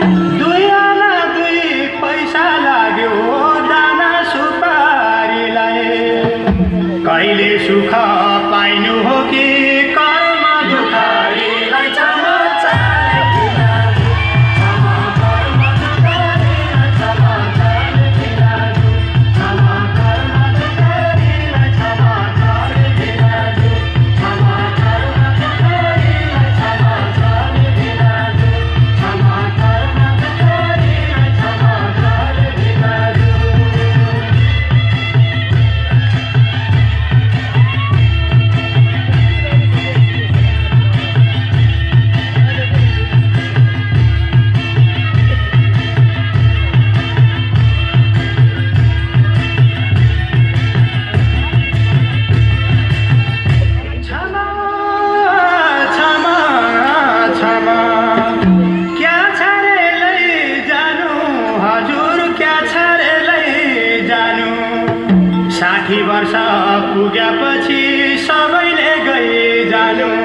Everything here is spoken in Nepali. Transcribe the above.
दुई आला दुई पैसा लाग्यो जान सुपारीलाई। कहिले सुखा साठी वर्ष पुगेपछि सबैले गई जानु।